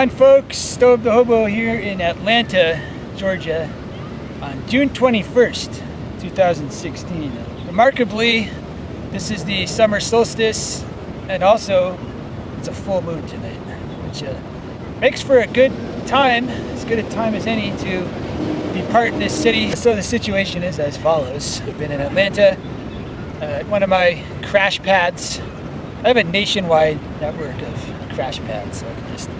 on folks? Stobe the Hobo here in Atlanta, Georgia on June 21st, 2016. Remarkably, this is the summer solstice and also it's a full moon tonight, which uh, makes for a good time, as good a time as any to depart this city. So the situation is as follows. I've been in Atlanta uh, at one of my crash pads. I have a nationwide network of crash pads, so I can just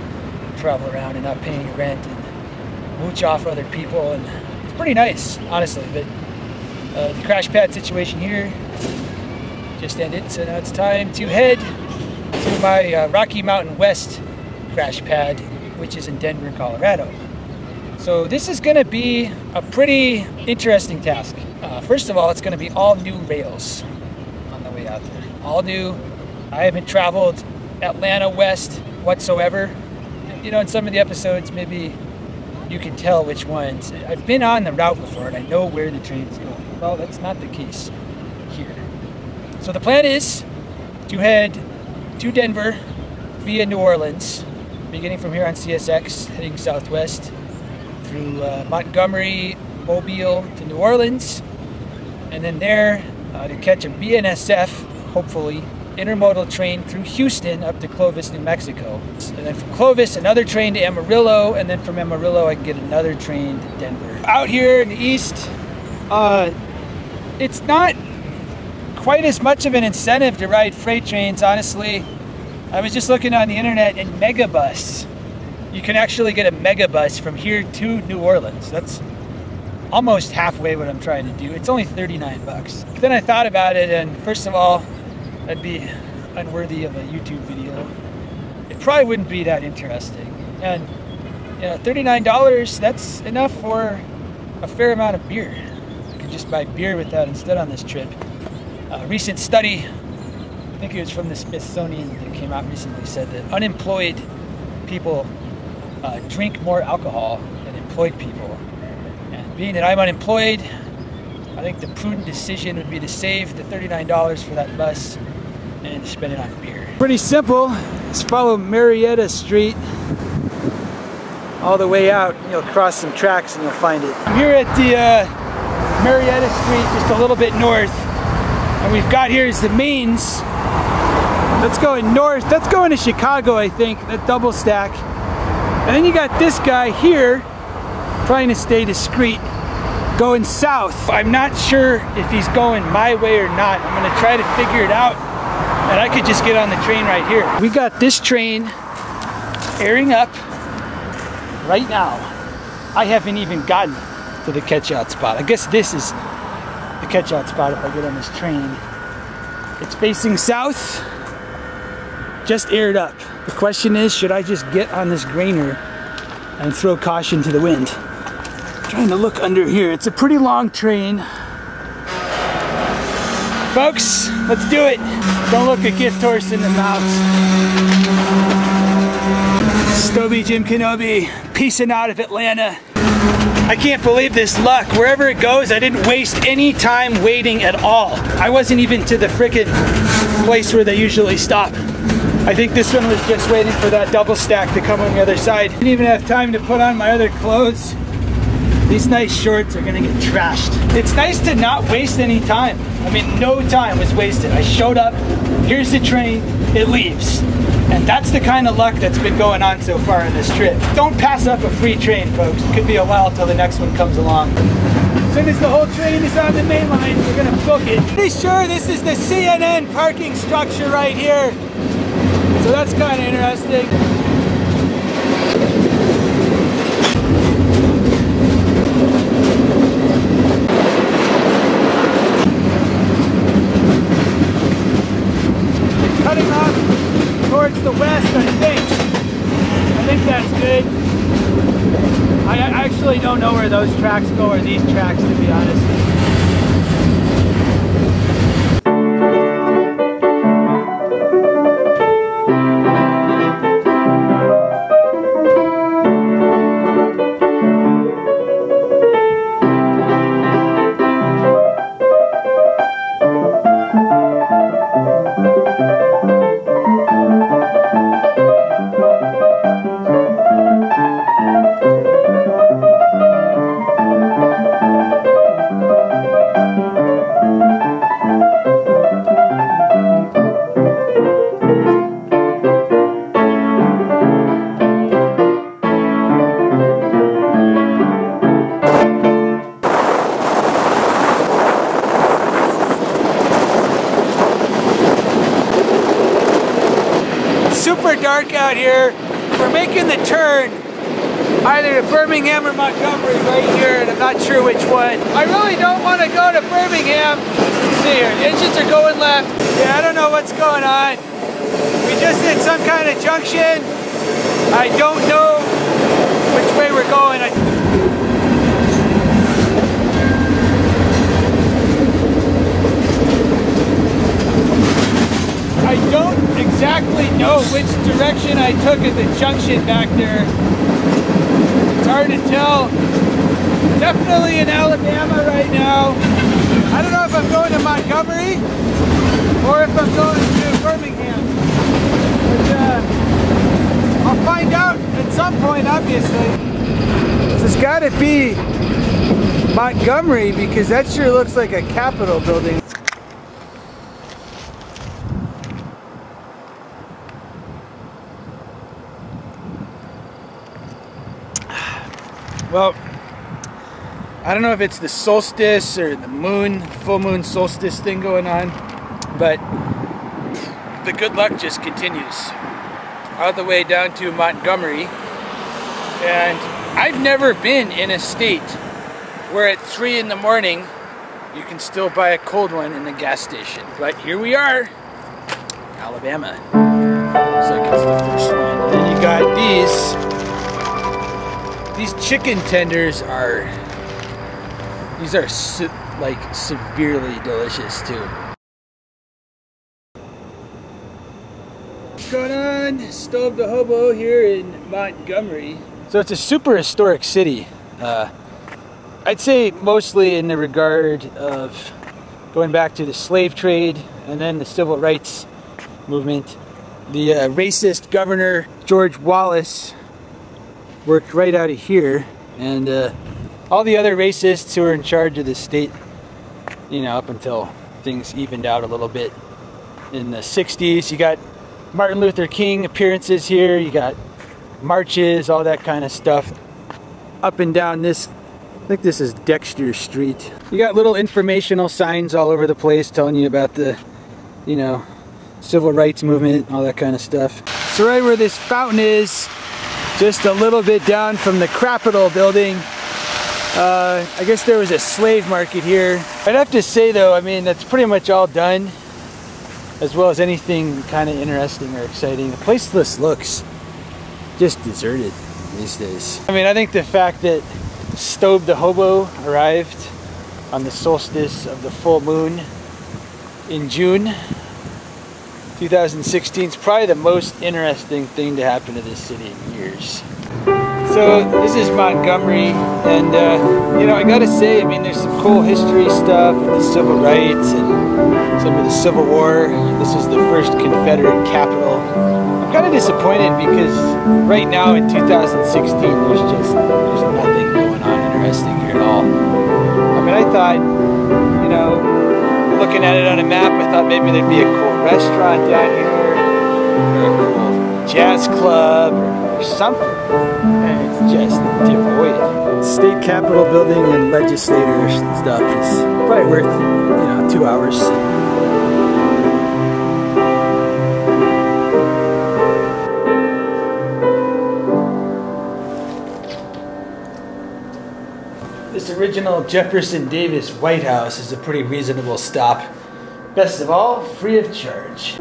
travel around and not paying rent and mooch off other people, and it's pretty nice, honestly. But uh, the crash pad situation here just ended, so now it's time to head to my uh, Rocky Mountain West crash pad, which is in Denver, Colorado. So this is going to be a pretty interesting task. Uh, first of all, it's going to be all new rails on the way out there. All new. I haven't traveled Atlanta West whatsoever. You know, in some of the episodes, maybe you can tell which ones. I've been on the route before and I know where the train's going. Well, that's not the case here. So the plan is to head to Denver via New Orleans, beginning from here on CSX, heading southwest through uh, Montgomery, Mobile to New Orleans, and then there uh, to catch a BNSF, hopefully, intermodal train through Houston up to Clovis, New Mexico. And then from Clovis, another train to Amarillo, and then from Amarillo, I can get another train to Denver. Out here in the east, uh, it's not quite as much of an incentive to ride freight trains, honestly. I was just looking on the internet and Megabus. You can actually get a Megabus from here to New Orleans. That's almost halfway what I'm trying to do. It's only 39 bucks. Then I thought about it and first of all, that'd be unworthy of a YouTube video. It probably wouldn't be that interesting. And you know, $39, that's enough for a fair amount of beer. I could just buy beer with that instead on this trip. A recent study, I think it was from the Smithsonian that came out recently, said that unemployed people uh, drink more alcohol than employed people. And being that I'm unemployed, I think the prudent decision would be to save the $39 for that bus and spend it on beer. Pretty simple. Just follow Marietta Street all the way out. You'll cross some tracks and you'll find it. I'm here at the uh, Marietta Street, just a little bit north. And we've got here is the mains. That's going north. That's going to Chicago, I think, that double stack. And then you got this guy here trying to stay discreet going south. I'm not sure if he's going my way or not. I'm gonna try to figure it out and I could just get on the train right here. We got this train airing up right now. I haven't even gotten to the catch out spot. I guess this is the catch out spot if I get on this train. It's facing south, just aired up. The question is, should I just get on this grainer and throw caution to the wind? trying to look under here. It's a pretty long train. Folks, let's do it. Don't look a gift horse in the mouth. Stoby Jim Kenobi, peacing out of Atlanta. I can't believe this luck. Wherever it goes, I didn't waste any time waiting at all. I wasn't even to the frickin' place where they usually stop. I think this one was just waiting for that double stack to come on the other side. Didn't even have time to put on my other clothes. These nice shorts are gonna get trashed. It's nice to not waste any time. I mean, no time was wasted. I showed up, here's the train, it leaves. And that's the kind of luck that's been going on so far in this trip. Don't pass up a free train, folks. It could be a while till the next one comes along. As soon as the whole train is on the main line, we're gonna book it. Pretty sure this is the CNN parking structure right here. So that's kind of interesting. Cutting off towards the west, I think. I think that's good. I actually don't know where those tracks go or these tracks, to be honest. Montgomery right here, and I'm not sure which one. I really don't want to go to Birmingham. Let's see here, engines are going left. Yeah, I don't know what's going on. We just hit some kind of junction. I don't know which way we're going. I I don't exactly know which direction I took at the junction back there. It's hard to tell. Definitely in Alabama right now. I don't know if I'm going to Montgomery or if I'm going to Birmingham. But uh, I'll find out at some point, obviously. This has got to be Montgomery because that sure looks like a Capitol building. Well, I don't know if it's the solstice or the moon, full moon solstice thing going on, but the good luck just continues all the way down to Montgomery. And I've never been in a state where at 3 in the morning you can still buy a cold one in the gas station. But here we are, Alabama. Looks like it's the first one. And then you got these these chicken tenders are, these are se like severely delicious too. What's going on? Stobe the Hobo here in Montgomery. So it's a super historic city. Uh, I'd say mostly in the regard of going back to the slave trade and then the civil rights movement. The uh, racist governor George Wallace worked right out of here and uh, all the other racists who were in charge of the state you know up until things evened out a little bit. In the 60s you got Martin Luther King appearances here you got marches all that kind of stuff. Up and down this I think this is Dexter Street. You got little informational signs all over the place telling you about the you know civil rights movement all that kind of stuff. So right where this fountain is just a little bit down from the Capitol building. Uh, I guess there was a slave market here. I'd have to say though, I mean, that's pretty much all done, as well as anything kind of interesting or exciting. The place just looks just deserted these days. I mean, I think the fact that Stobe the Hobo arrived on the solstice of the full moon in June 2016 is probably the most interesting thing to happen to this city in years. So this is Montgomery, and uh, you know I gotta say, I mean, there's some cool history stuff, the civil rights and some of the Civil War. This is the first Confederate capital. I'm kind of disappointed because right now in 2016, there's just there's nothing going on interesting here at all. I mean, I thought, you know, looking at it on a map, I thought maybe there'd be a cool restaurant down here, or a cool jazz club, or something. And it's just devoid. State Capitol building and legislator stuff is probably worth, you know, two hours. This original Jefferson Davis White House is a pretty reasonable stop. Best of all, free of charge.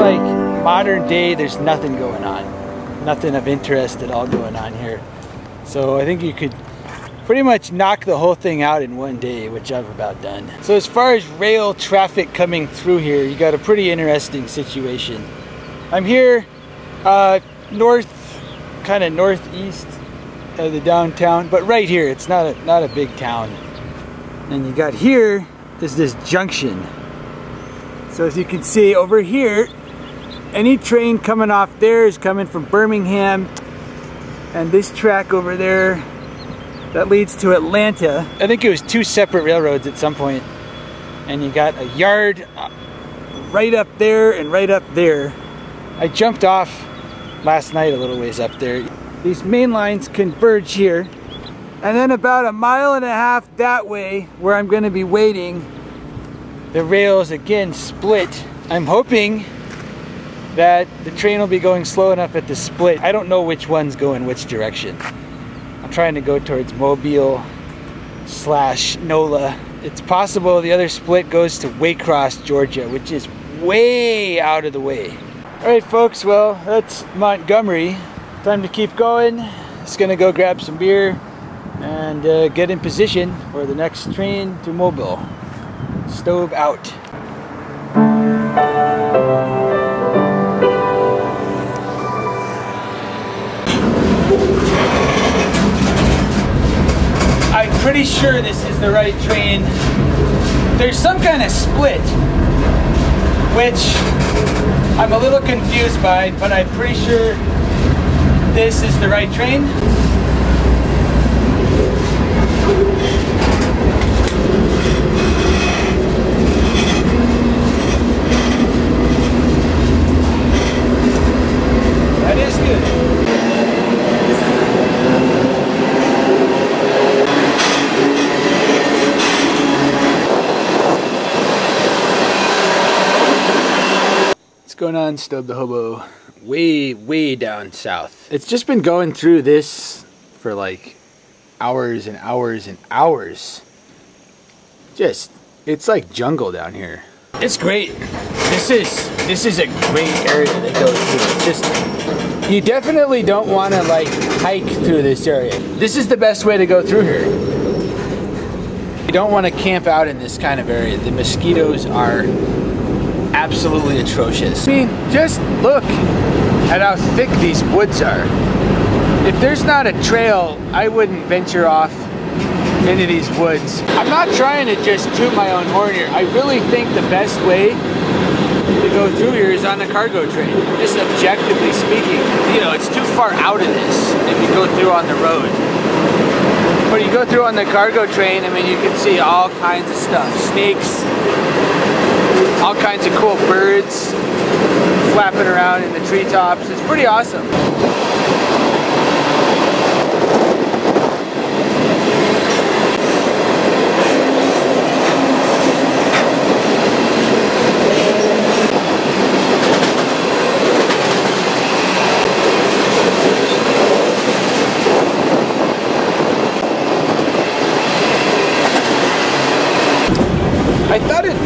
Like modern day, there's nothing going on. Nothing of interest at all going on here. So I think you could pretty much knock the whole thing out in one day, which I've about done. So as far as rail traffic coming through here, you got a pretty interesting situation. I'm here uh, north, kind of northeast of the downtown, but right here, it's not a, not a big town. And you got here is this junction. So as you can see over here, any train coming off there is coming from Birmingham and this track over there that leads to Atlanta. I think it was two separate railroads at some. And you got a yard uh, right up there and right up there. I jumped off last night a little ways up there. These main lines converge here. And then about a mile and a half that way, where I'm gonna be waiting, the rails again split. I'm hoping that the train will be going slow enough at the split. I don't know which one's going which direction. I'm trying to go towards Mobile slash NOLA. It's possible the other split goes to Waycross, Georgia, which is way out of the way. All right, folks, well, that's Montgomery. Time to keep going. Just gonna go grab some beer and uh, get in position for the next train to Mobile. Stobe out. Pretty sure this is the right train. There's some kind of split, which I'm a little confused by, but I'm pretty sure this is the right train. That is good. Going on, Stobe the Hobo? Way, way down south. It's just been going through this for like hours and hours and hours. Just, it's like jungle down here. It's great. This is, this is a great area to go through. Just, you definitely don't want to like hike through this area. This is the best way to go through here. You don't want to camp out in this kind of area. The mosquitoes are absolutely atrocious. I mean, just look at how thick these woods are. If there's not a trail, I wouldn't venture off into these woods. I'm not trying to just toot my own horn here. I really think the best way to go through here is on a cargo train. Just objectively speaking. You know, it's too far out of this if you go through on the road. When you go through on the cargo train, I mean, you can see all kinds of stuff. Snakes, all kinds of cool birds flapping around in the treetops. It's pretty awesome.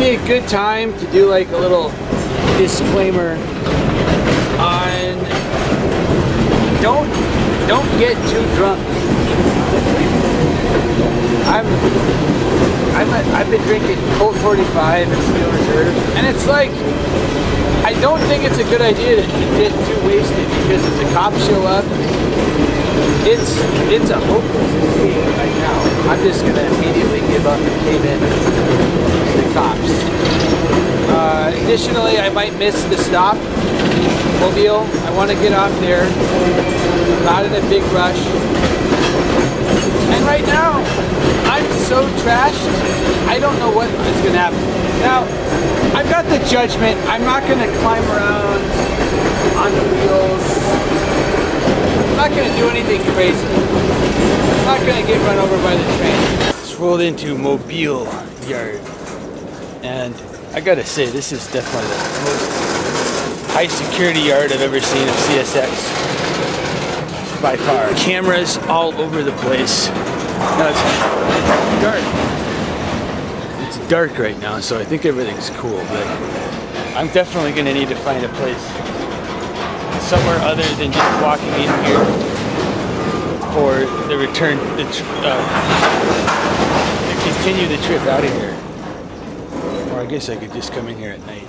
Be a good time to do like a little disclaimer on don't don't get too drunk. I'm I'm a, I've been drinking Colt 45 and Steel Reserve, and it's like I don't think it's a good idea to, get too wasted because if the cops show up, it's it's a hopeless now. I'm just gonna immediately give up and cave in to the cops. Uh, additionally, I might miss the stop. Mobile, I want to get off there. Not in a big rush. And right now, I'm so trashed, I don't know what is going to happen. Now, I've got the judgment. I'm not going to climb around on the wheels. I'm not going to do anything crazy. Not to get run over by the train. Just rolled into Mobile Yard. And I gotta say, this is definitely the most high security yard I've ever seen of CSX by far. Cameras all over the place. Now it's dark. It's dark right now, so I think everything's cool, but I'm definitely gonna need to find a place somewhere other than just walking in here for the return, the, uh, to continue the trip out of here. Or I guess I could just come in here at night.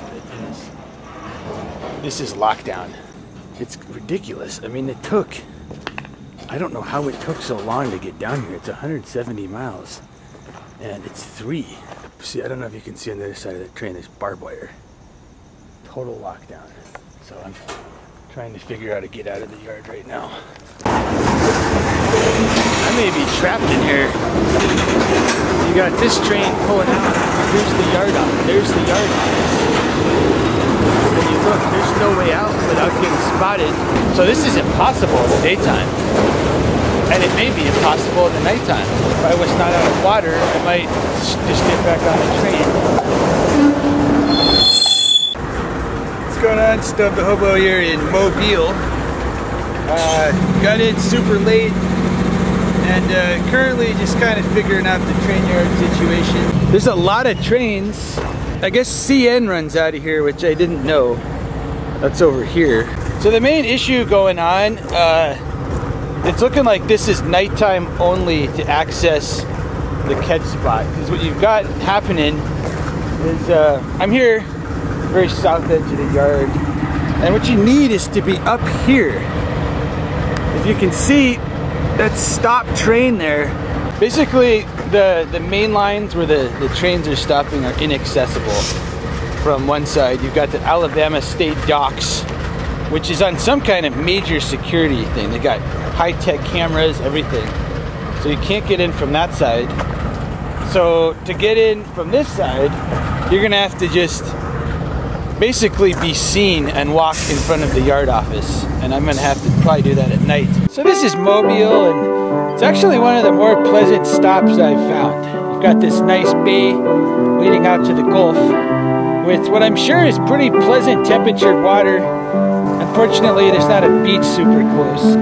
This is lockdown. It's ridiculous. I mean, it took, I don't know how it took so long to get down here. It's 170 miles and it's three. See, I don't know if you can see on the other side of the train, there's barbed wire. Total lockdown. So I'm trying to figure out how to get out of the yard right now. I may be trapped in here. You got this train pulling out. Here's the yard office. There's the yard. And you look, there's no way out without getting spotted. So this is impossible in the daytime. And it may be impossible in the nighttime. If I was not out of water, I might just get back on the train What's going on? Stobe the Hobo here in Mobile. Uh, got in super late and uh, currently just kind of figuring out the train yard situation. There's a lot of trains. I guess CN runs out of here, which I didn't know. That's over here. So the main issue going on, uh, it's looking like this is nighttime only to access the catch spot. Because what you've got happening is, uh, I'm here very south edge of the yard. And what you need is to be up here. If you can see, that stop train there. Basically, the, the main lines where the, the trains are stopping are inaccessible from one side. You've got the Alabama State Docks, which is on some kind of major security thing. They got high-tech cameras, everything. So you can't get in from that side. So to get in from this side, you're gonna have to just basically be seen and walk in front of the yard office. And I'm gonna have to probably do that at night. So this is Mobile and it's actually one of the more pleasant stops I've found. You've got this nice bay leading out to the Gulf with what I'm sure is pretty pleasant temperatured water. Unfortunately, there's not a beach super close.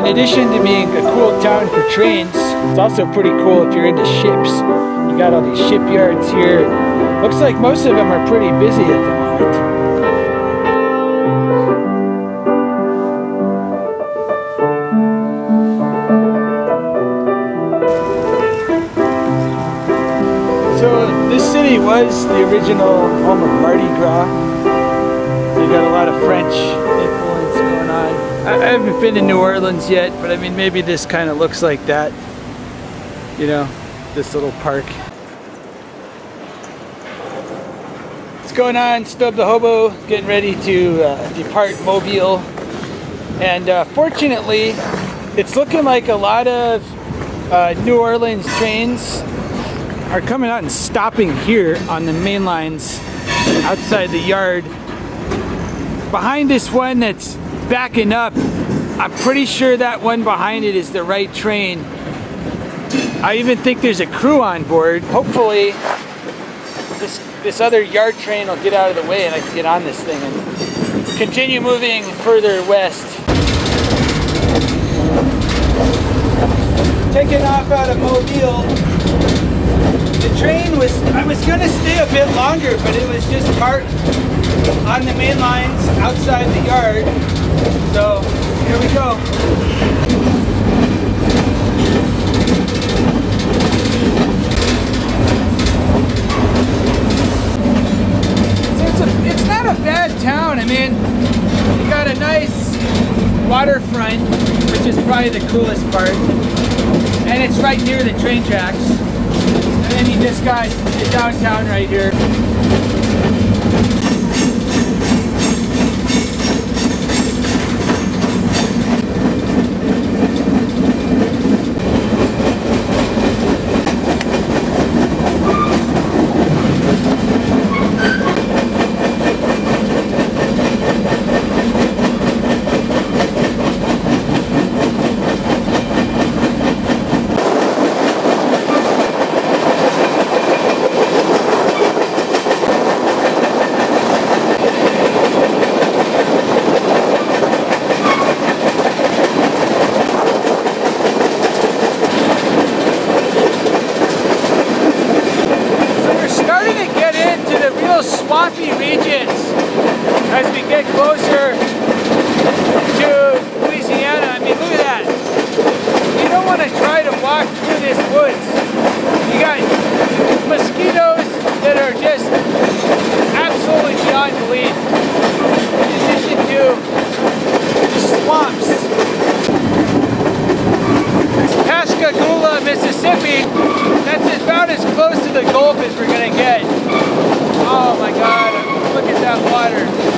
In addition to being a cool town for trains, it's also pretty cool if you're into ships. You got all these shipyards here. Looks like most of them are pretty busy at the moment. City was the original home of Mardi Gras. You got a lot of French influence going on. I haven't been to New Orleans yet, but I mean maybe this kind of looks like that. You know, this little park. What's going on? Stobe the Hobo getting ready to uh, depart Mobile. And uh, fortunately, it's looking like a lot of uh, New Orleans trains are coming out and stopping here on the main lines outside the yard. Behind this one that's backing up, I'm pretty sure that one behind it is the right train. I even think there's a crew on board. Hopefully, this this other yard train will get out of the way and I can get on this thing and continue moving further west. Taking off out of Mobile. The train was, I was gonna stay a bit longer, but it was just parked on the main lines outside the yard. So here we go. It's not a bad town. I mean, you got a nice waterfront, which is probably the coolest part. And it's right near the train tracks. Got the downtown right here. The Gulf as we're gonna get. Oh my God, look at that water.